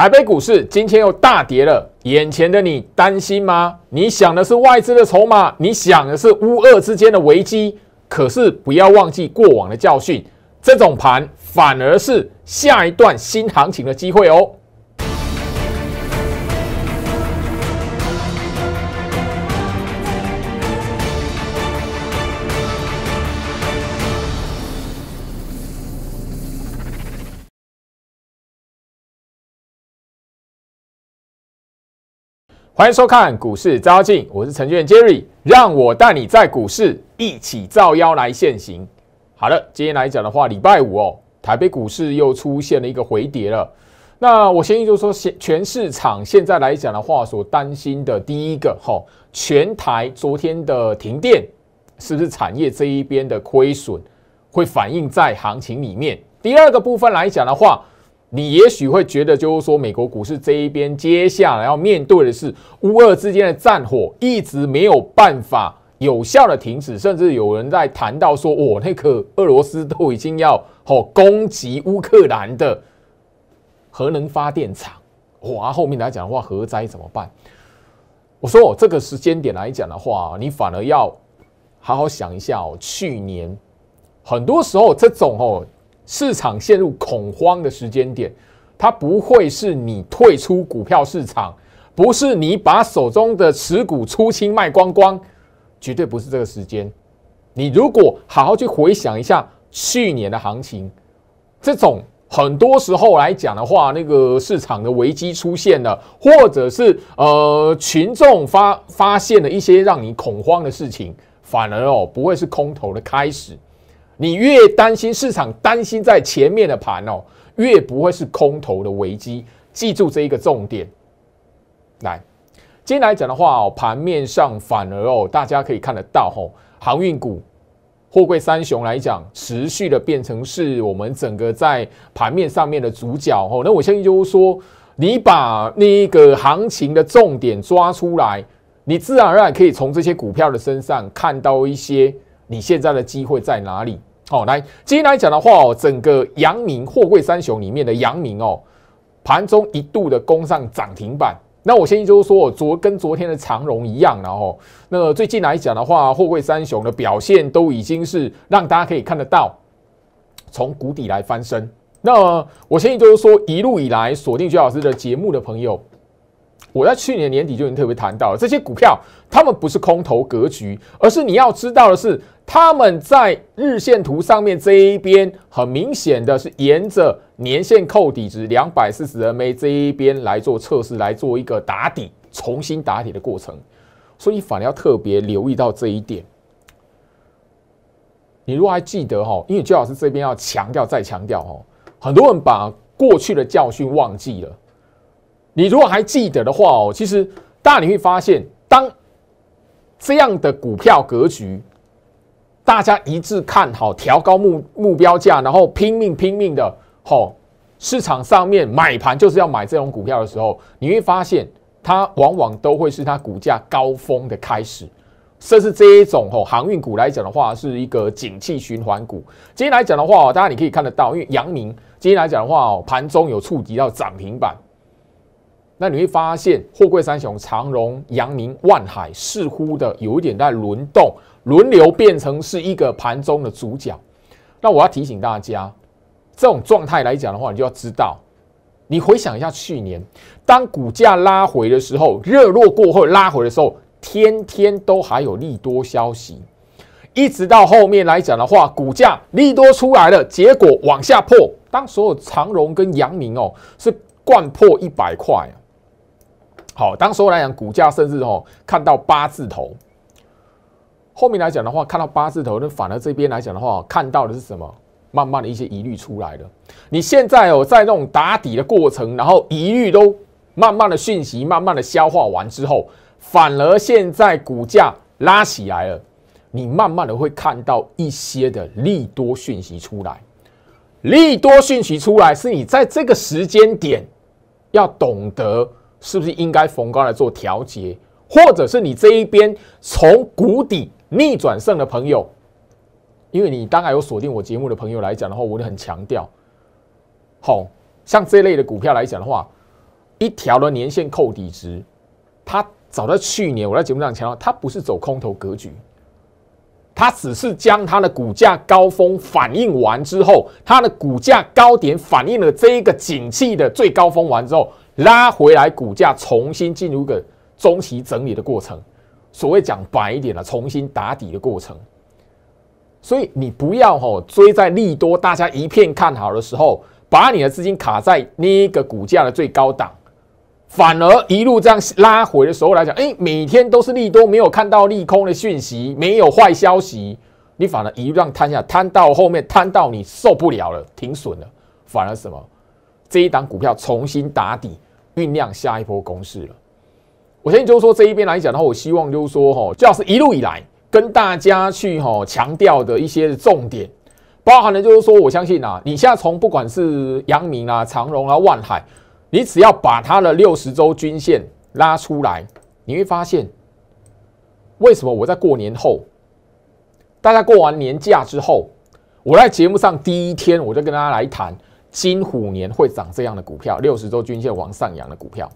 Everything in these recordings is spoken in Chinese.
台北股市今天又大跌了，眼前的你担心吗？你想的是外资的筹码，你想的是乌二之间的危机，可是不要忘记过往的教训，这种盘反而是下一段新行情的机会哦。欢迎收看股市招妖镜，我是程序员 Jerry，让我带你在股市一起造妖来现行。好了，今天来讲的话，礼拜五哦，台北股市又出现了一个回跌了。那我先就说，现全市场现在来讲的话，所担心的第一个哈，全台昨天的停电是不是产业这一边的亏损会反映在行情里面？第二个部分来讲的话。你也许会觉得，就是说，美国股市这一边接下来要面对的是乌俄之间的战火，一直没有办法有效的停止，甚至有人在谈到说，哦，那个俄罗斯都已经要哦攻击乌克兰的核能发电厂，哇，后面来讲的话，核灾怎么办？我说，哦，这个时间点来讲的话，你反而要好好想一下哦，去年很多时候这种哦。市场陷入恐慌的时间点，它不会是你退出股票市场，不是你把手中的持股出清卖光光，绝对不是这个时间。你如果好好去回想一下去年的行情，这种很多时候来讲的话，那个市场的危机出现了，或者是呃群众发发现了一些让你恐慌的事情，反而哦不会是空头的开始。你越担心市场担心在前面的盘哦，越不会是空头的危机。记住这一个重点。来，今天来讲的话哦，盘面上反而哦，大家可以看得到哦，航运股、货柜三雄来讲，持续的变成是我们整个在盘面上面的主角哦。那我相信就是说，你把那个行情的重点抓出来，你自然而然可以从这些股票的身上看到一些你现在的机会在哪里。好，来今天来讲的话哦，整个阳明货柜三雄里面的阳明哦，盘中一度的攻上涨停板。那我先就是说，昨跟昨天的长荣一样，然后那最近来讲的话，货柜三雄的表现都已经是让大家可以看得到，从谷底来翻身。那我先就是说，一路以来锁定薛老师的节目的朋友，我在去年年底就已经特别谈到了这些股票，他们不是空头格局，而是你要知道的是。他们在日线图上面这一边，很明显的是沿着年线扣底值两百四十 MA 这一边来做测试，来做一个打底、重新打底的过程。所以反而要特别留意到这一点。你如果还记得哈，因为周老师这边要强调再强调哈，很多人把过去的教训忘记了。你如果还记得的话哦，其实大家你会发现，当这样的股票格局。大家一致看好，调高目目标价，然后拼命拼命的吼，市场上面买盘就是要买这种股票的时候，你会发现它往往都会是它股价高峰的开始。甚至这一种吼航运股来讲的话，是一个景气循环股。今天来讲的话，大家你可以看得到，因为阳明今天来讲的话哦，盘中有触及到涨停板。那你会发现，货柜三雄长荣、阳明、万海似乎的有一点在轮动。轮流变成是一个盘中的主角，那我要提醒大家，这种状态来讲的话，你就要知道，你回想一下去年，当股价拉回的时候，热络过后拉回的时候，天天都还有利多消息，一直到后面来讲的话，股价利多出来了，结果往下破，当所有长荣跟阳明哦是灌破一百块，好，当时候来讲，股价甚至哦看到八字头。后面来讲的话，看到八字头，那反而这边来讲的话，看到的是什么？慢慢的一些疑虑出来了。你现在哦，在那种打底的过程，然后疑虑都慢慢的讯息慢慢的消化完之后，反而现在股价拉起来了，你慢慢的会看到一些的利多讯息出来。利多讯息出来，是你在这个时间点要懂得是不是应该逢高来做调节，或者是你这一边从谷底。逆转胜的朋友，因为你当然有锁定我节目的朋友来讲的话，我就很强调，好像这类的股票来讲的话，一条的年线扣底值，它早在去年我在节目上强调，它不是走空头格局，它只是将它的股价高峰反应完之后，它的股价高点反映了这一个景气的最高峰完之后，拉回来股价重新进入一个中期整理的过程。所谓讲白一点了，重新打底的过程。所以你不要吼追在利多，大家一片看好的时候，把你的资金卡在那个股价的最高档，反而一路这样拉回的时候来讲，哎，每天都是利多，没有看到利空的讯息，没有坏消息，你反而一路上摊下，摊到后面摊到你受不了了，停损了，反而什么？这一档股票重新打底，酝酿下一波攻势了。我相信就是说这一边来讲的话，我希望就是说哈，最好是一路以来。跟大家去哈强调的一些重点，包含的就是说，我相信啊，你现在从不管是阳明啊、长荣啊、万海，你只要把它的六十周均线拉出来，你会发现，为什么我在过年后，大家过完年假之后，我在节目上第一天我就跟大家来谈金虎年会涨这样的股票，六十周均线往上扬的股票，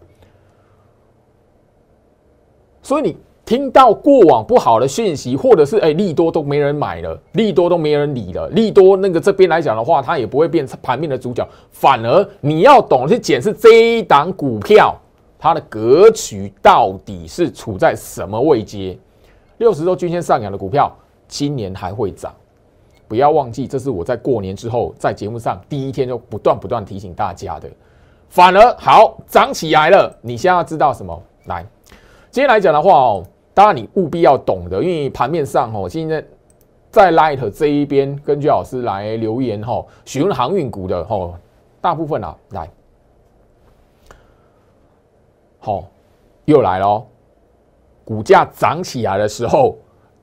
所以你。听到过往不好的讯息，或者是哎利多都没人买了，利多都没人理了，利多那个这边来讲的话，它也不会变成盘面的主角，反而你要懂去检视这一档股票它的格局到底是处在什么位阶。六十周均线上扬的股票，今年还会涨，不要忘记，这是我在过年之后在节目上第一天就不断不断提醒大家的。反而好涨起来了，你现在要知道什么？来，今天来讲的话哦。当然，你务必要懂得，因为盘面上哦，现在在 Light 这一边，根据老师来留言哈，询问航运股的哦，大部分啊，来，好，又来了哦，股价涨起来的时候，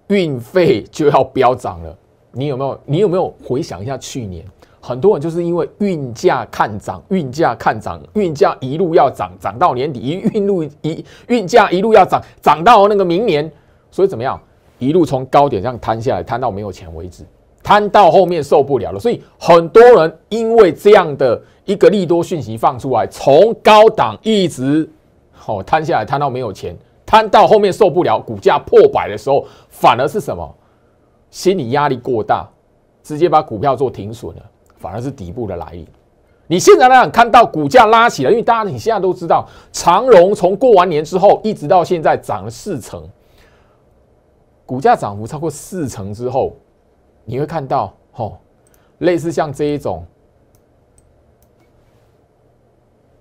运费就要飙涨了。你有没有？你有没有回想一下去年？很多人就是因为运价看涨，运价看涨，运价一路要涨，涨到年底，一运路一运价一路要涨，涨到那个明年，所以怎么样？一路从高点上摊下来，摊到没有钱为止，摊到后面受不了了。所以很多人因为这样的一个利多讯息放出来，从高档一直好摊下来，摊到没有钱，摊到后面受不了，股价破百的时候，反而是什么？心理压力过大，直接把股票做停损了。反而是底部的来临。你现在呢，看到股价拉起来，因为大家你现在都知道，长荣从过完年之后一直到现在涨了四成，股价涨幅超过四成之后，你会看到，吼，类似像这一种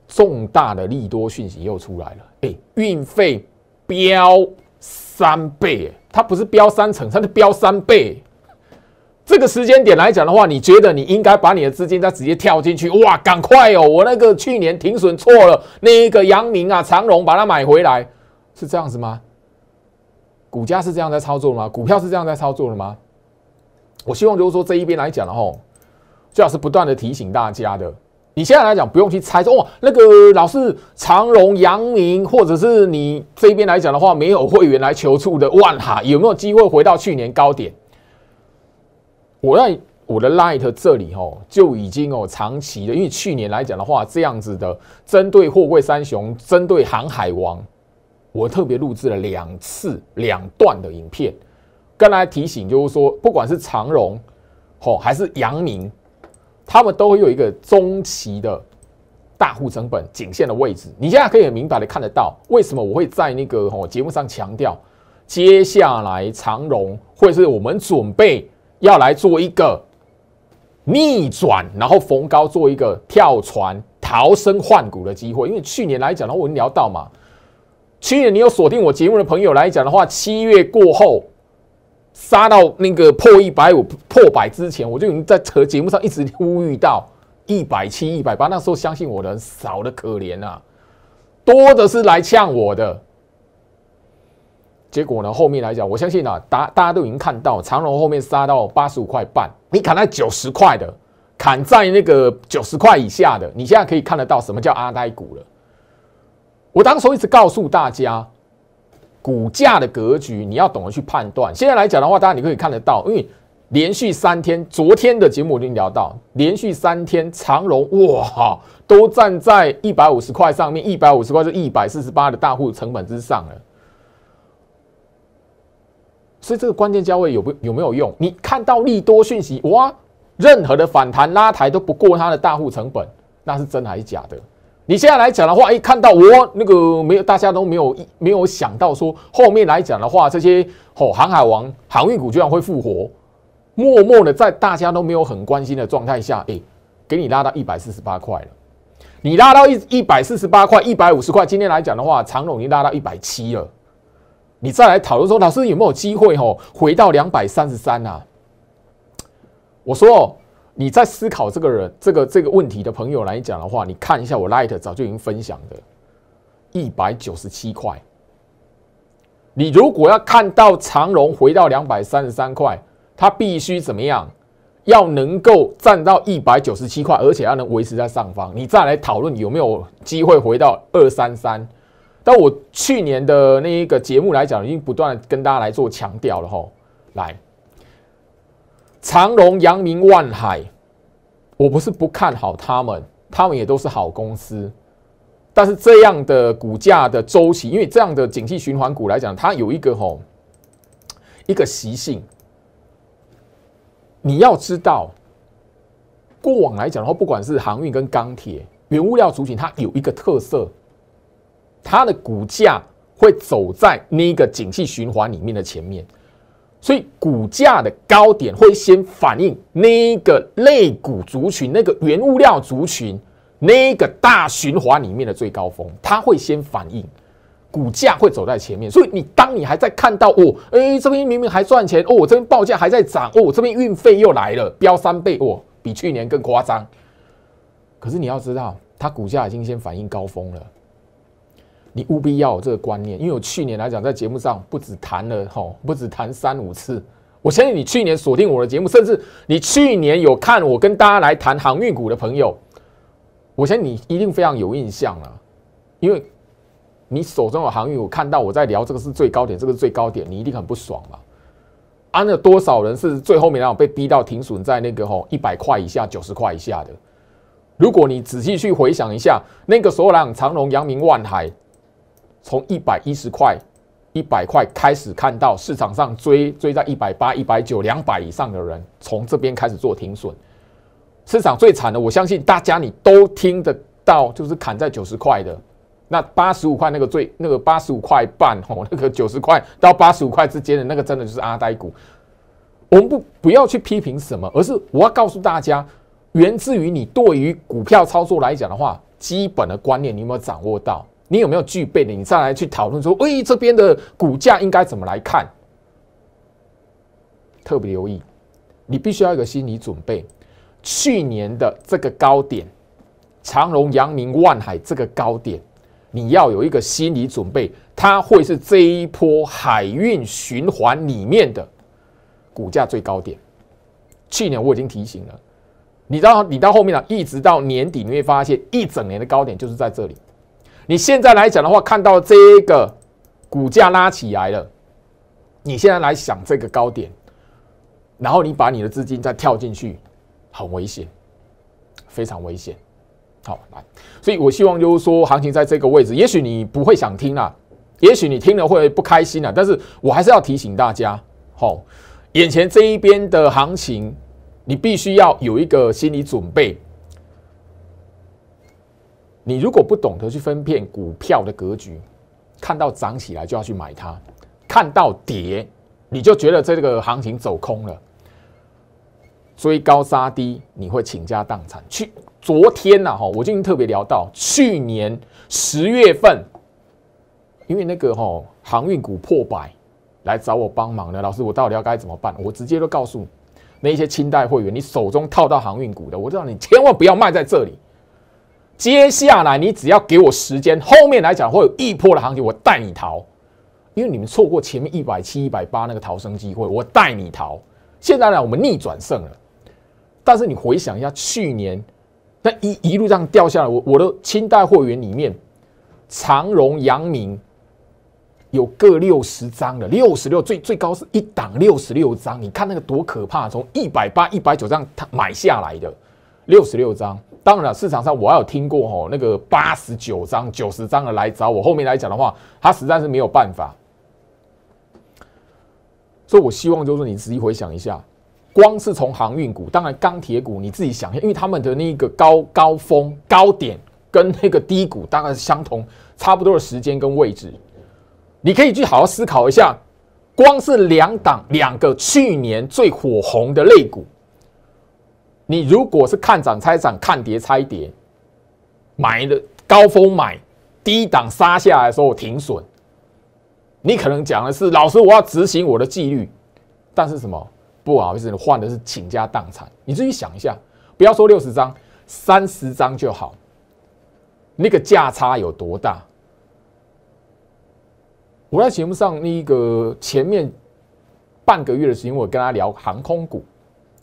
重大的利多讯息又出来了。哎，运费飙三倍，它不是飙三成，它是飙三倍。这个时间点来讲的话，你觉得你应该把你的资金再直接跳进去？哇，赶快哦！我那个去年停损错了，那一个阳明啊、长荣把它买回来，是这样子吗？股价是这样在操作吗？股票是这样在操作的吗？我希望就是说这一边来讲的话，最好是不断的提醒大家的。你现在来讲不用去猜说哇，那个老是长荣、阳明，或者是你这边来讲的话，没有会员来求助的万海，有没有机会回到去年高点？我在我的 Light 这里哦，就已经哦长期的，因为去年来讲的话，这样子的针对货柜三雄、针对航海王，我特别录制了两次两段的影片，跟大家提醒，就是说，不管是长荣哦还是阳明，他们都会有一个中期的大户成本颈线的位置。你现在可以很明白的看得到，为什么我会在那个哦节目上强调，接下来长荣或者是我们准备。要来做一个逆转，然后逢高做一个跳船逃生换股的机会。因为去年来讲的话，我们聊到嘛，去年你有锁定我节目的朋友来讲的话，七月过后杀到那个破一百五、破百之前，我就已经在和节目上一直呼吁到一百七、一百八。那时候相信我的人少的可怜啊，多的是来呛我的。结果呢？后面来讲，我相信啊，大大家都已经看到长隆后面杀到八十五块半，你砍在九十块的，砍在那个九十块以下的，你现在可以看得到什么叫阿呆股了。我当时一直告诉大家，股价的格局你要懂得去判断。现在来讲的话，大家你可以看得到，因为连续三天，昨天的节目已经聊到，连续三天长荣哇，都站在一百五十块上面，一百五十块就一百四十八的大户成本之上了。所以这个关键价位有不有没有用？你看到利多讯息哇，任何的反弹拉抬都不过它的大户成本，那是真还是假的？你现在来讲的话，一看到我那个没有，大家都没有没有想到说后面来讲的话，这些哦航海王航运股居然会复活。默默的在大家都没有很关心的状态下，哎，给你拉到一百四十八块了。你拉到一一百四十八块、一百五十块，今天来讲的话，长荣已经拉到一百七了。你再来讨论说，老师有没有机会吼回到两百三十三啊？我说哦，你在思考这个人这个这个问题的朋友来讲的话，你看一下我 Light 早就已经分享的，一百九十七块。你如果要看到长荣回到两百三十三块。它必须怎么样？要能够站到一百九十七块，而且要能维持在上方，你再来讨论有没有机会回到二三三。但我去年的那一个节目来讲，已经不断跟大家来做强调了吼。来，长隆、阳明、万海，我不是不看好他们，他们也都是好公司。但是这样的股价的周期，因为这样的景气循环股来讲，它有一个吼一个习性。你要知道，过往来讲的话，不管是航运跟钢铁、原物料族群，它有一个特色，它的股价会走在那个景气循环里面的前面，所以股价的高点会先反映那个类股族群、那个原物料族群那个大循环里面的最高峰，它会先反映。股价会走在前面，所以你当你还在看到哦，哎，这边明明还赚钱哦，我这边报价还在涨哦，这边运费又来了，飙三倍哦，比去年更夸张。可是你要知道，它股价已经先反映高峰了，你务必要有这个观念，因为我去年来讲，在节目上不止谈了哈，不止谈三五次。我相信你去年锁定我的节目，甚至你去年有看我跟大家来谈航运股的朋友，我相信你一定非常有印象了，因为。你手中有航运，我看到我在聊这个是最高点，这个是最高点，你一定很不爽嘛？安了多少人是最后面那种被逼到停损在那个吼一百块以下、九十块以下的？如果你仔细去回想一下，那个时候让长隆、阳明、万海从一百一十块、一百块开始看到市场上追追在一百八、一百九、两百以上的人，从这边开始做停损。市场最惨的，我相信大家你都听得到，就是砍在九十块的。那八十五块那个最那个八十五块半哦，那个九十块到八十五块之间的那个真的就是阿呆股。我们不不要去批评什么，而是我要告诉大家，源自于你对于股票操作来讲的话，基本的观念你有没有掌握到？你有没有具备的？你再来去讨论说，喂，这边的股价应该怎么来看？特别留意，你必须要有个心理准备，去年的这个高点，长隆、阳明、万海这个高点。你要有一个心理准备，它会是这一波海运循环里面的股价最高点。去年我已经提醒了，你到你到后面了，一直到年底，你会发现一整年的高点就是在这里。你现在来讲的话，看到这个股价拉起来了，你现在来想这个高点，然后你把你的资金再跳进去，很危险，非常危险。好，来，所以我希望就是说，行情在这个位置，也许你不会想听啊，也许你听了会不开心啊，但是我还是要提醒大家，好，眼前这一边的行情，你必须要有一个心理准备。你如果不懂得去分辨股票的格局，看到涨起来就要去买它，看到跌你就觉得这个行情走空了，追高杀低，你会倾家荡产去。昨天呐，哈，我今天特别聊到去年十月份，因为那个哈航运股破百来找我帮忙的老师，我到底要该怎么办？我直接都告诉那些清代会员，你手中套到航运股的，我知道你千万不要卖在这里。接下来你只要给我时间，后面来讲会有一波的行情，我带你逃。因为你们错过前面一百七、一百八那个逃生机会，我带你逃。现在呢，我们逆转胜了。但是你回想一下去年。那一一路这样掉下来，我我的清代货源里面，长荣、阳明有各六十张的，六十六最最高是一档六十六张，你看那个多可怕！从一百八、一百九这样买下来的六十六张。当然，市场上我还有听过吼，那个八十九张、九十张的来找我。后面来讲的话，他实在是没有办法。所以我希望就是你仔细回想一下，光是从航运股，当然钢铁股，你自己想一下，因为他们的那个高高峰高点跟那个低谷大概是相同，差不多的时间跟位置，你可以去好好思考一下，光是两档两个去年最火红的类股。你如果是看涨猜涨，看跌猜跌，买的高峰买，低档杀下来的时候停损，你可能讲的是老师，我要执行我的纪律，但是什么不好意思，你换的是倾家荡产。你自己想一下，不要说六十张，三十张就好，那个价差有多大？我在节目上那个前面半个月的时间，我跟他聊航空股，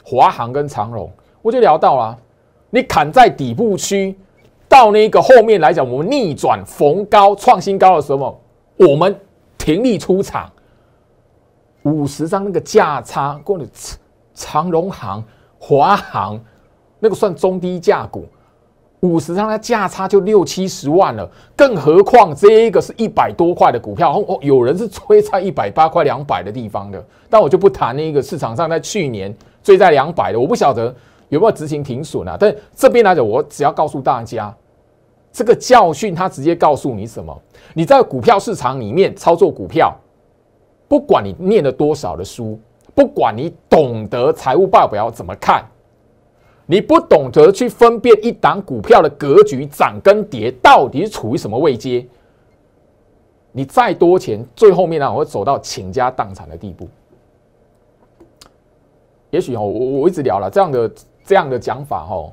华航跟长荣。我就聊到了，你砍在底部区，到那个后面来讲，我们逆转逢高创新高的时候，我们停利出场，五十张那个价差，过了长荣行、华航那个算中低价股，五十张的价差就六七十万了，更何况这一个是一百多块的股票，哦，有人是追在一百八块、两百的地方的，但我就不谈那个市场上在去年追在两百的，我不晓得。有没有执行停损啊？但这边来讲，我只要告诉大家，这个教训，他直接告诉你什么？你在股票市场里面操作股票，不管你念了多少的书，不管你懂得财务报表怎么看，你不懂得去分辨一档股票的格局涨跟跌到底是处于什么位阶，你再多钱，最后面呢我会走到倾家荡产的地步。也许哦，我我一直聊了这样的。这样的讲法哦，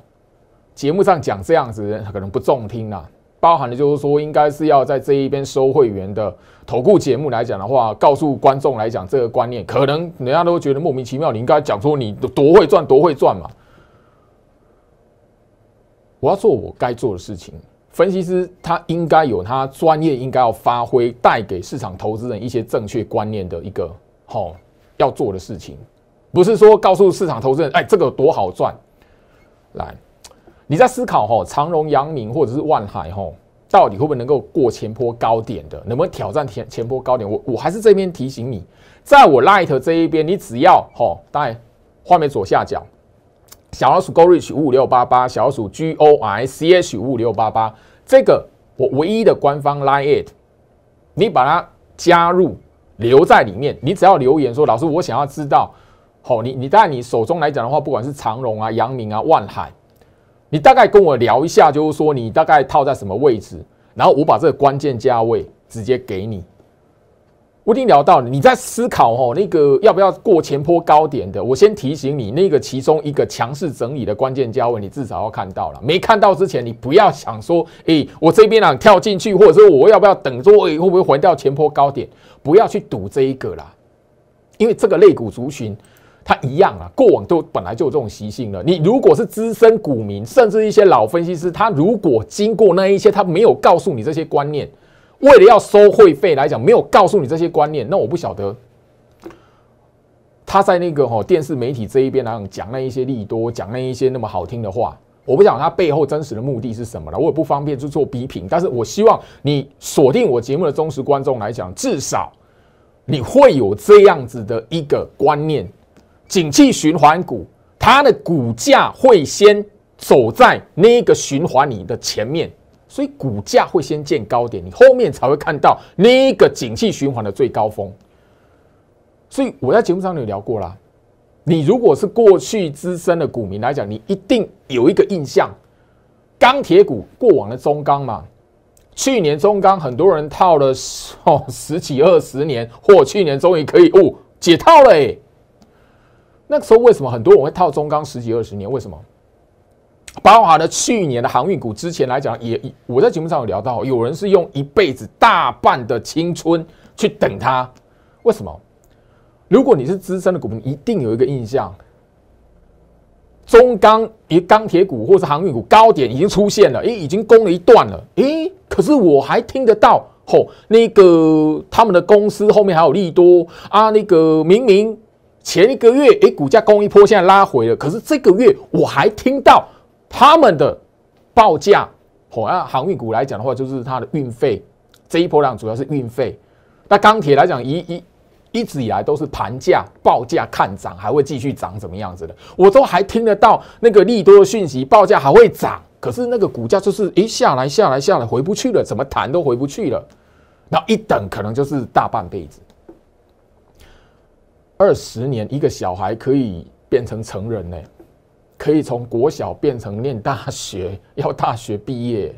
节目上讲这样子可能不中听啦。包含的就是说，应该是要在这一边收会员的投顾节目来讲的话，告诉观众来讲这个观念，可能人家都觉得莫名其妙。你应该讲说你多会赚，多会赚嘛。我要做我该做的事情，分析师他应该有他专业应该要发挥，带给市场投资人一些正确观念的一个好要做的事情，不是说告诉市场投资人，哎，这个多好赚。来，你在思考哈，长荣、阳明或者是万海哈，到底会不会能够过前坡高点的？能不能挑战前前坡高点？我我还是这边提醒你，在我 Light 这一边，你只要哈，当然画面左下角小老鼠 Go Reach 五五六八八，小老鼠 G O I C H 五五六八八，这个我唯一的官方 Line It，你把它加入留在里面，你只要留言说，老师，我想要知道。好，你你在你手中来讲的话，不管是长荣啊、阳明啊、万海，你大概跟我聊一下，就是说你大概套在什么位置，然后我把这个关键价位直接给你。我已经聊到你在思考哦，那个要不要过前坡高点的？我先提醒你，那个其中一个强势整理的关键价位，你至少要看到了。没看到之前，你不要想说，诶，我这边啊跳进去，或者说我要不要等着，会不会回到前坡高点？不要去赌这一个啦，因为这个肋骨族群。它一样啊，过往都本来就有这种习性了。你如果是资深股民，甚至一些老分析师，他如果经过那一些，他没有告诉你这些观念，为了要收会费来讲，没有告诉你这些观念，那我不晓得他在那个哈电视媒体这一边来讲讲那一些利多，讲那一些那么好听的话，我不晓得他背后真实的目的是什么了，我也不方便去做批评。但是我希望你锁定我节目的忠实观众来讲，至少你会有这样子的一个观念。景气循环股，它的股价会先走在那个循环里的前面，所以股价会先见高点，你后面才会看到那个景气循环的最高峰。所以我在节目上有聊过啦，你如果是过去资深的股民来讲，你一定有一个印象，钢铁股过往的中钢嘛，去年中钢很多人套了哦十几二十年，或去年终于可以哦解套了哎。那个时候为什么很多人会套中钢十几二十年？为什么？包含了去年的航运股，之前来讲也，我在节目上有聊到，有人是用一辈子大半的青春去等它。为什么？如果你是资深的股民，一定有一个印象：中钢一钢铁股或是航运股高点已经出现了，诶，已经攻了一段了，诶，可是我还听得到后那个他们的公司后面还有利多啊，那个明明前一个月诶股价攻一波，现在拉回了，可是这个月我还听到他们的报价，哦，按航运股来讲的话，就是它的运费这一波量主要是运费。那钢铁来讲，一一一直以来都是盘价报价看涨，还会继续涨，怎么样子的？我都还听得到那个利多的讯息，报价还会涨。可是那个股价就是一下来下来下来回不去了，怎么弹都回不去了。然后一等可能就是大半辈子，二十年一个小孩可以变成成人呢，可以从国小变成念大学，要大学毕业。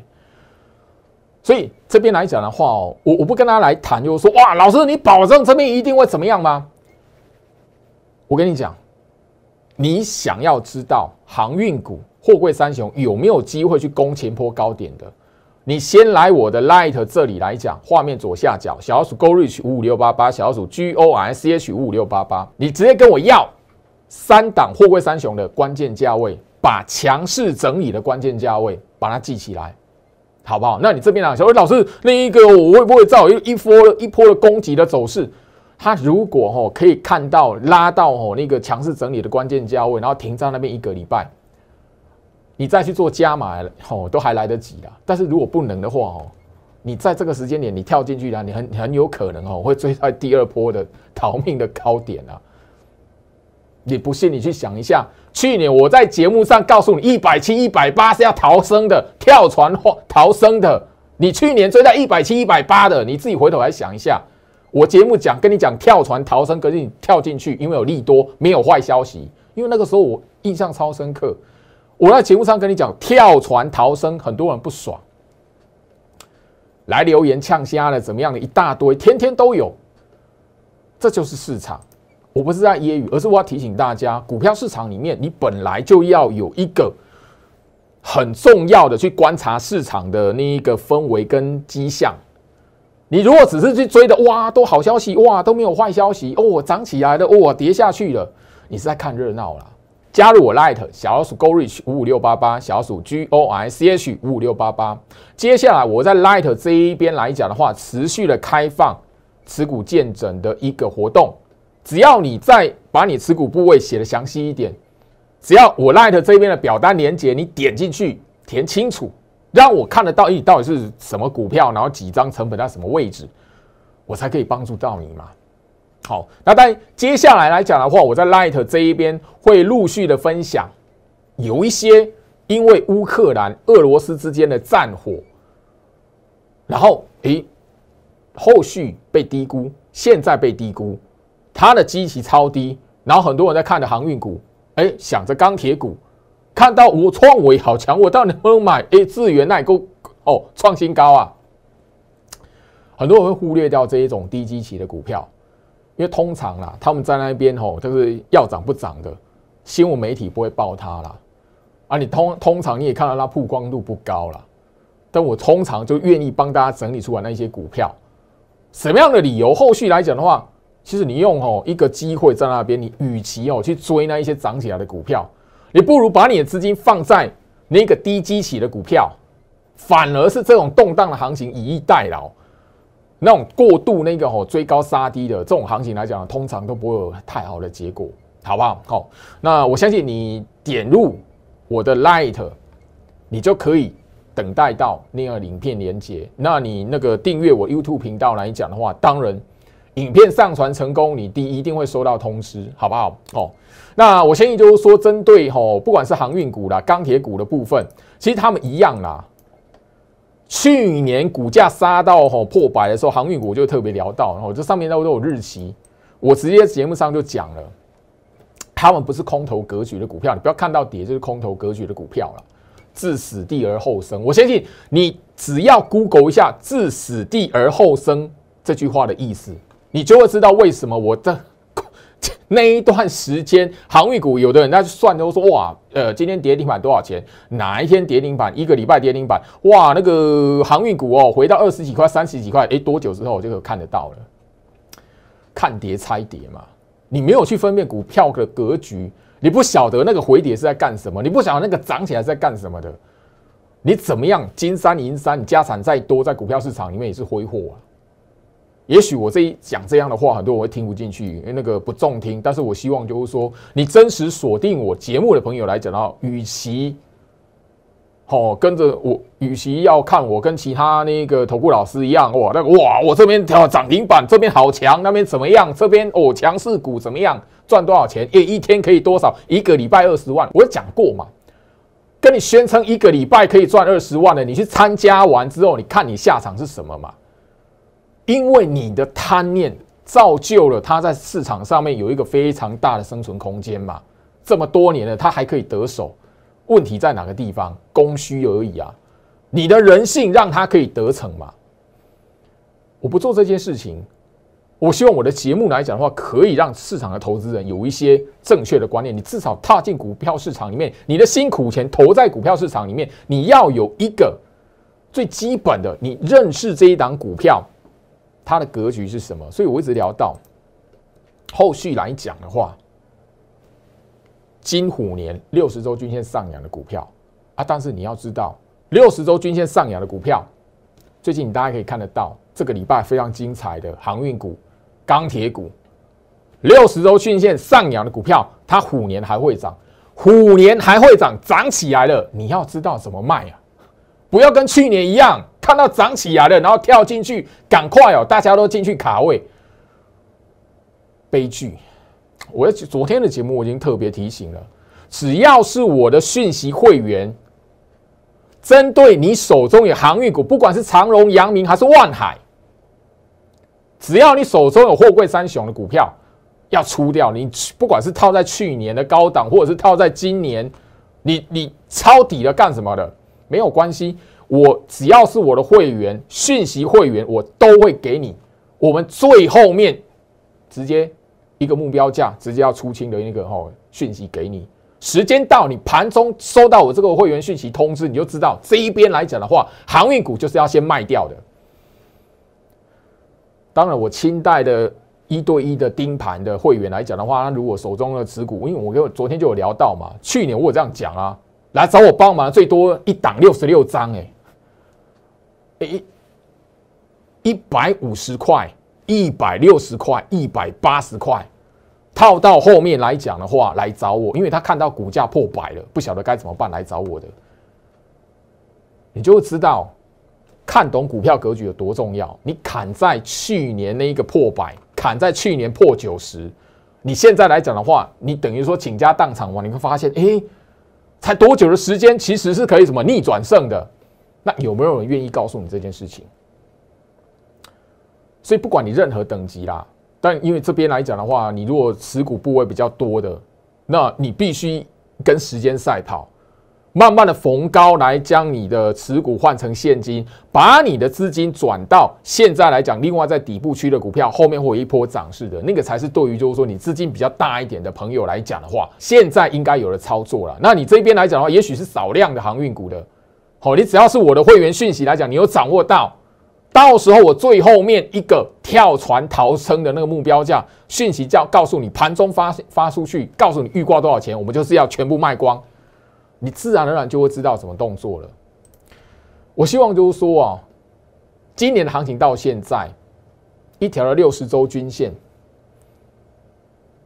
所以这边来讲的话哦，我我不跟他来谈，就是说哇，老师你保证这边一定会怎么样吗？我跟你讲，你想要知道航运股。货柜三雄有没有机会去攻前坡高点的？你先来我的 Light 这里来讲，画面左下角小鼠 Go Reach 五五六八八，小鼠 G O R C H 五五六八八，你直接跟我要三档货柜三雄的关键价位，把强势整理的关键价位把它记起来，好不好？那你这边啊，小魏老师，那一个我会不会造一一波一波的攻击的走势？它如果吼可以看到拉到吼那个强势整理的关键价位，然后停在那边一个礼拜。你再去做加码，哦，都还来得及的。但是如果不能的话，哦，你在这个时间点你跳进去了，你很很有可能哦会追在第二波的逃命的高点啊。你不信，你去想一下，去年我在节目上告诉你，一百七、一百八是要逃生的，跳船或逃生的。你去年追在一百七、一百八的，你自己回头来想一下，我节目讲跟你讲跳船逃生，可是你跳进去，因为有利多，没有坏消息。因为那个时候我印象超深刻。我在节目上跟你讲跳船逃生，很多人不爽，来留言呛虾的怎么样的一大堆，天天都有。这就是市场，我不是在揶揄，而是我要提醒大家，股票市场里面你本来就要有一个很重要的去观察市场的那一个氛围跟迹象。你如果只是去追的哇，都好消息哇，都没有坏消息哦，涨起来的哦，跌下去了，你是在看热闹了。加入我 Light 小老鼠 Go Reach 五五六八八，小老鼠 G O I C H 五五六八八。接下来我在 Light 这一边来讲的话，持续的开放持股见证的一个活动。只要你再把你持股部位写的详细一点，只要我 Light 这边的表单连接你点进去填清楚，让我看得到你到底是什么股票，然后几张成本在什么位置，我才可以帮助到你嘛。好，那但接下来来讲的话，我在 Light 这一边会陆续的分享，有一些因为乌克兰、俄罗斯之间的战火，然后诶，后续被低估，现在被低估，它的基期超低，然后很多人在看的航运股，哎，想着钢铁股，看到我创维好强，我到底能不能买？哎，资源耐够哦，创新高啊，很多人会忽略掉这一种低基期的股票。因为通常啦，他们在那边吼，就是要涨不涨的，新闻媒体不会报它啦。啊，你通通常你也看到它曝光度不高啦。但我通常就愿意帮大家整理出来那些股票，什么样的理由？后续来讲的话，其实你用吼一个机会在那边，你与其哦去追那一些涨起来的股票，你不如把你的资金放在那个低基企的股票，反而是这种动荡的行情以逸待劳。那种过度那个吼追高杀低的这种行情来讲，通常都不会有太好的结果，好不好？好，那我相信你点入我的 Light，你就可以等待到那个影片连接。那你那个订阅我 YouTube 频道来讲的话，当然影片上传成功，你第一定会收到通知，好不好？哦，那我相信就是说，针对吼不管是航运股啦、钢铁股的部分，其实他们一样啦。去年股价杀到吼破百的时候，航运股就特别聊到，然后这上面都都有日期，我直接节目上就讲了，他们不是空头格局的股票，你不要看到跌就是空头格局的股票了，置死地而后生。我相信你只要 Google 一下“置死地而后生”这句话的意思，你就会知道为什么我的。那一段时间，航运股有的人在算，都说哇，呃，今天跌停板多少钱？哪一天跌停板？一个礼拜跌停板，哇，那个航运股哦，回到二十几块、三十几块，哎，多久之后我就看得到了？看跌猜跌嘛，你没有去分辨股票的格局，你不晓得那个回跌是在干什么，你不晓得那个涨起来是在干什么的，你怎么样金山银山，你家产再多，在股票市场里面也是挥霍啊。也许我这一讲这样的话，很多我会听不进去，因为那个不中听。但是我希望就是说，你真实锁定我节目的朋友来讲的话，与其哦跟着我，与其要看我跟其他那个投顾老师一样，哇，那个哇，我这边跳涨停板，这边好强，那边怎么样？这边哦强势股怎么样？赚多少钱？一一天可以多少？一个礼拜二十万，我讲过嘛？跟你宣称一个礼拜可以赚二十万的，你去参加完之后，你看你下场是什么嘛？因为你的贪念造就了他在市场上面有一个非常大的生存空间嘛。这么多年了，他还可以得手。问题在哪个地方？供需而已啊。你的人性让他可以得逞嘛？我不做这件事情，我希望我的节目来讲的话，可以让市场的投资人有一些正确的观念。你至少踏进股票市场里面，你的辛苦钱投在股票市场里面，你要有一个最基本的，你认识这一档股票。它的格局是什么？所以我一直聊到后续来讲的话，金虎年六十周均线上扬的股票啊，但是你要知道，六十周均线上扬的股票，最近大家可以看得到，这个礼拜非常精彩的航运股、钢铁股，六十周均线上扬的股票，它虎年还会涨，虎年还会涨，涨起来了，你要知道怎么卖啊，不要跟去年一样。看到涨起来了，然后跳进去，赶快哦！大家都进去卡位，悲剧。我昨天的节目我已经特别提醒了，只要是我的讯息会员，针对你手中有航运股，不管是长荣、阳明还是万海，只要你手中有货柜三雄的股票要出掉，你不管是套在去年的高档，或者是套在今年，你你抄底了干什么的，没有关系。我只要是我的会员，讯息会员，我都会给你。我们最后面直接一个目标价，直接要出清的那个哈讯息给你。时间到，你盘中收到我这个会员讯息通知，你就知道这一边来讲的话，航运股就是要先卖掉的。当然，我清代的一对一的盯盘的会员来讲的话，他如果手中的持股，因为我跟昨天就有聊到嘛，去年我有这样讲啊，来找我帮忙，最多一档六十六张，哎。一一百五十块，一百六十块，一百八十块，套到后面来讲的话，来找我，因为他看到股价破百了，不晓得该怎么办，来找我的，你就会知道看懂股票格局有多重要。你砍在去年那一个破百，砍在去年破九十，你现在来讲的话，你等于说倾家荡产嘛？你会发现，哎，才多久的时间，其实是可以什么逆转胜的。那有没有人愿意告诉你这件事情？所以不管你任何等级啦，但因为这边来讲的话，你如果持股部位比较多的，那你必须跟时间赛跑，慢慢的逢高来将你的持股换成现金，把你的资金转到现在来讲，另外在底部区的股票后面会有一波涨势的那个才是对于就是说你资金比较大一点的朋友来讲的话，现在应该有了操作了。那你这边来讲的话，也许是少量的航运股的。好，你只要是我的会员讯息来讲，你有掌握到，到时候我最后面一个跳船逃生的那个目标价讯息，叫告诉你盘中发发出去，告诉你预挂多少钱，我们就是要全部卖光，你自然而然就会知道怎么动作了。我希望就是说啊，今年的行情到现在一条的六十周均线，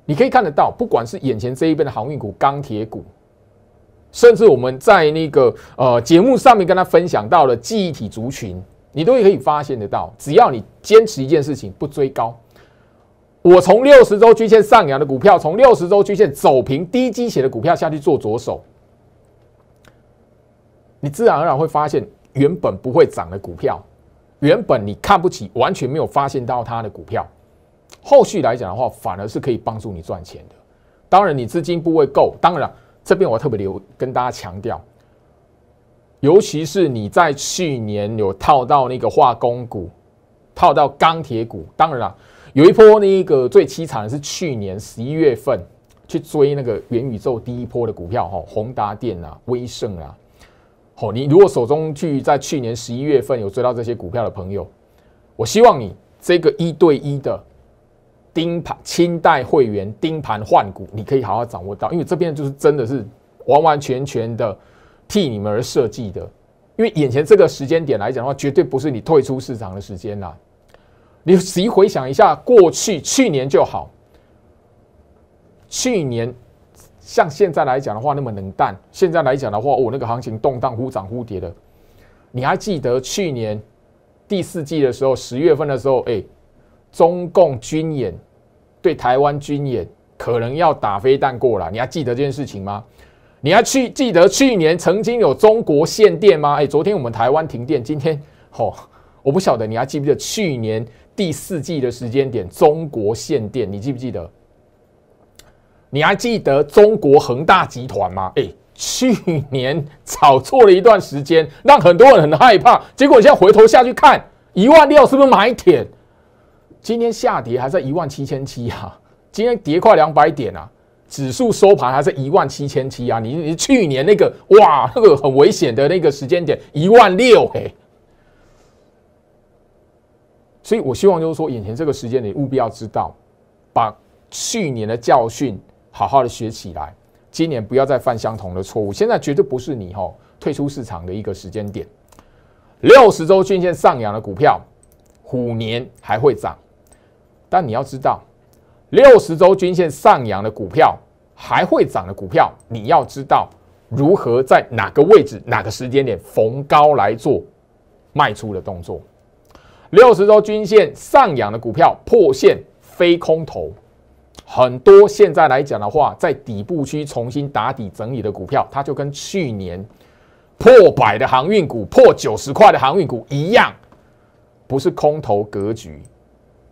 你可以看得到，不管是眼前这一边的航运股、钢铁股。甚至我们在那个呃节目上面跟他分享到了记忆体族群，你都可以发现得到，只要你坚持一件事情，不追高，我从六十周均线上扬的股票，从六十周均线走平低基血的股票下去做左手，你自然而然会发现，原本不会涨的股票，原本你看不起、完全没有发现到它的股票，后续来讲的话，反而是可以帮助你赚钱的。当然，你资金部位够，当然。这边我特别留跟大家强调，尤其是你在去年有套到那个化工股，套到钢铁股，当然了，有一波那个最凄惨的是去年十一月份去追那个元宇宙第一波的股票，哈，宏达电啊，威盛啊，好，你如果手中去在去年十一月份有追到这些股票的朋友，我希望你这个一对一的。盯盘、清代会员盯盘换股，你可以好好掌握到，因为这边就是真的是完完全全的替你们而设计的。因为眼前这个时间点来讲的话，绝对不是你退出市场的时间啦。你仔细回想一下，过去去年就好，去年像现在来讲的话那么冷淡，现在来讲的话，哦，那个行情动荡忽涨忽跌的。你还记得去年第四季的时候，十月份的时候，哎，中共军演对台湾军演可能要打飞弹过来，你还记得这件事情吗？你还去记得去年曾经有中国限电吗？哎，昨天我们台湾停电，今天哦，我不晓得你还记不记得去年？第四季的时间点，中国限电，你记不记得？你还记得中国恒大集团吗？哎，去年炒作了一段时间，让很多人很害怕。结果现在回头下去看，一万六是不是买铁？今天下跌还在一万七千七啊！今天跌快两百点啊！指数收盘还是一万七千七啊！你你去年那个哇，那个很危险的那个时间点，一万六哎。所以，我希望就是说，眼前这个时间你务必要知道，把去年的教训好好的学起来，今年不要再犯相同的错误。现在绝对不是你吼退出市场的一个时间点。六十周均线上扬的股票，虎年还会涨，但你要知道，六十周均线上扬的股票还会涨的股票，你要知道如何在哪个位置、哪个时间点逢高来做卖出的动作。六十周均线上扬的股票破线非空头，很多现在来讲的话，在底部区重新打底整理的股票，它就跟去年破百的航运股、破九十块的航运股一样，不是空头格局。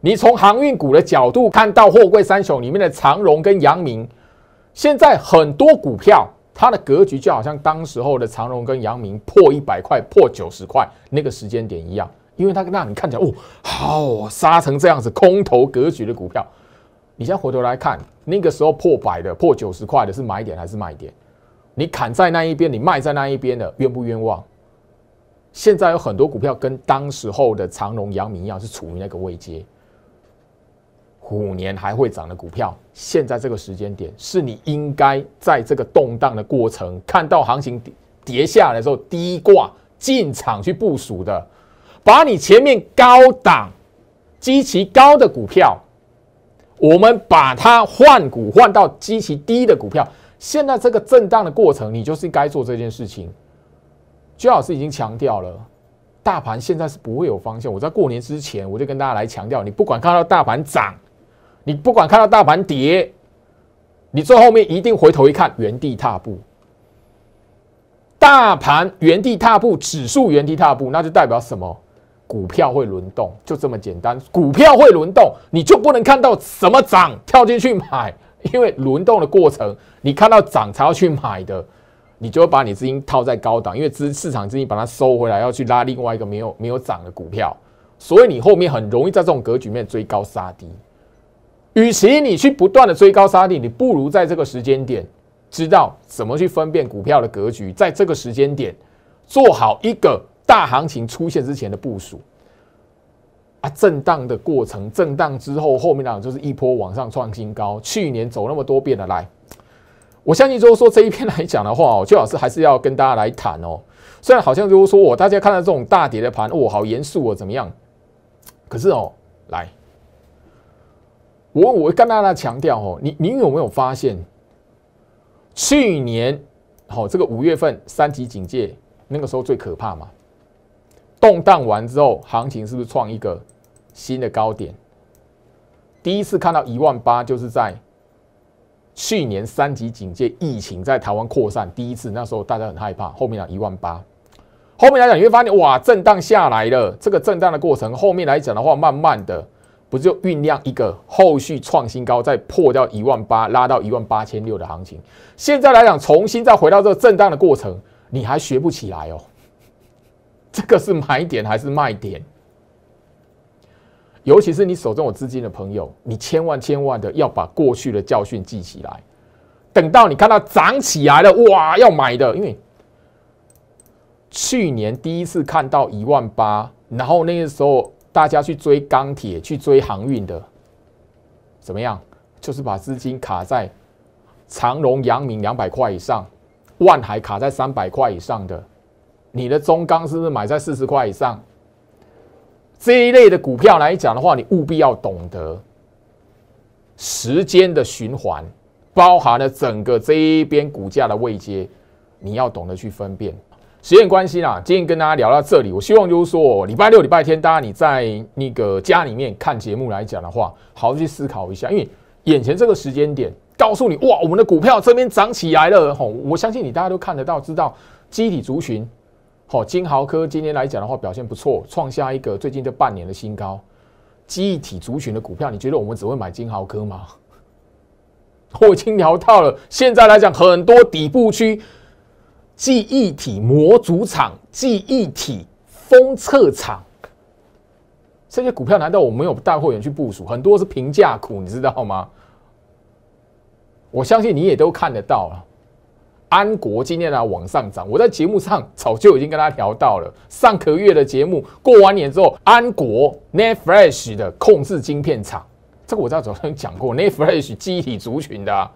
你从航运股的角度看到货柜三雄里面的长荣跟阳明，现在很多股票它的格局就好像当时候的长荣跟阳明破一百块、破九十块那个时间点一样。因为它让你看起来哦，好杀成这样子空头格局的股票，你现在回头来看，那个时候破百的、破九十块的是买点还是卖点？你砍在那一边，你卖在那一边的，冤不冤枉？现在有很多股票跟当时候的长隆、阳明一样，是处于那个位阶，五年还会涨的股票，现在这个时间点是你应该在这个动荡的过程，看到行情跌下来的时候，低挂进场去部署的。把你前面高档、基期高的股票，我们把它换股换到基期低的股票。现在这个震荡的过程，你就是该做这件事情。朱老师已经强调了，大盘现在是不会有方向。我在过年之前，我就跟大家来强调：你不管看到大盘涨，你不管看到大盘跌，你最后面一定回头一看，原地踏步。大盘原地踏步，指数原地踏步，那就代表什么？股票会轮动，就这么简单。股票会轮动，你就不能看到什么涨跳进去买，因为轮动的过程，你看到涨才要去买的，你就会把你资金套在高档，因为资市场资金把它收回来，要去拉另外一个没有没有涨的股票，所以你后面很容易在这种格局面追高杀低。与其你去不断的追高杀低，你不如在这个时间点知道怎么去分辨股票的格局，在这个时间点做好一个。大行情出现之前的部署啊，震荡的过程，震荡之后，后面呢就是一波往上创新高。去年走那么多遍的来，我相信就是说这一篇来讲的话哦，邱老师还是要跟大家来谈哦。虽然好像就是说我大家看到这种大跌的盘，哦，好严肃哦，怎么样？可是哦，来，我我跟大家强调哦，你你有没有发现，去年好这个五月份三级警戒那个时候最可怕嘛？动荡完之后，行情是不是创一个新的高点？第一次看到一万八，就是在去年三级警戒、疫情在台湾扩散第一次，那时候大家很害怕。后面讲一万八，后面来讲你会发现，哇，震荡下来了。这个震荡的过程，后面来讲的话，慢慢的不就酝酿一个后续创新高，再破掉一万八，拉到一万八千六的行情。现在来讲，重新再回到这个震荡的过程，你还学不起来哦。这个是买点还是卖点？尤其是你手中有资金的朋友，你千万千万的要把过去的教训记起来。等到你看到涨起来了，哇，要买的，因为去年第一次看到一万八，然后那个时候大家去追钢铁、去追航运的，怎么样？就是把资金卡在长荣、阳明两百块以上，万海卡在三百块以上的。你的中钢是不是买在四十块以上？这一类的股票来讲的话，你务必要懂得时间的循环，包含了整个这一边股价的位阶，你要懂得去分辨。时间关系啦，今天跟大家聊到这里。我希望就是说，礼拜六、礼拜天，大家你在那个家里面看节目来讲的话，好好去思考一下，因为眼前这个时间点，告诉你哇，我们的股票这边涨起来了吼！我相信你大家都看得到，知道基体族群，好，金豪科今天来讲的话表现不错，创下一个最近这半年的新高。基体族群的股票，你觉得我们只会买金豪科吗？我已经聊到了，现在来讲很多底部区。记忆体模组厂、记忆体封测厂，这些股票难道我没有带会员去部署？很多是平价股，你知道吗？我相信你也都看得到了。安国今天来往上涨，我在节目上早就已经跟他聊到了。上个月的节目过完年之后，安国 Net Flash 的控制晶片厂，这个我在早上讲过，Net Flash 记忆体族群的。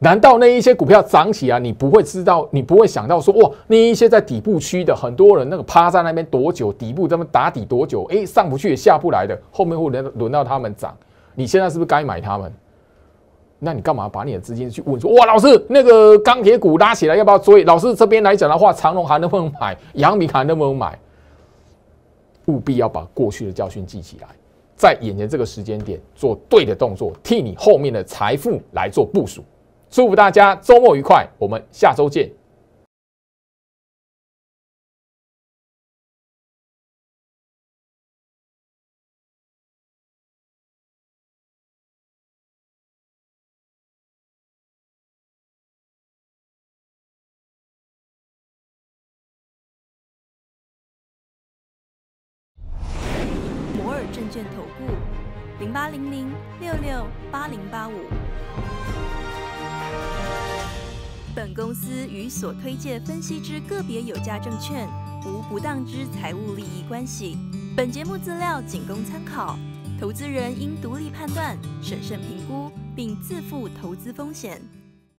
难道那一些股票涨起来，你不会知道，你不会想到说，哇，那一些在底部区的很多人，那个趴在那边多久，底部他们打底多久，哎，上不去也下不来的，后面会轮轮到他们涨，你现在是不是该买他们？那你干嘛把你的资金去问说，哇，老师，那个钢铁股拉起来要不要追？老师这边来讲的话，长隆还能不能买？阳明还能不能买？务必要把过去的教训记起来，在眼前这个时间点做对的动作，替你后面的财富来做部署。祝福大家周末愉快，我们下周见。摩尔证券投顾零八零零六六八零八五。所推介分析之个别有价证券无不当之财务利益关系。本节目资料仅供参考，投资人应独立判断、审慎评估，并自负投资风险。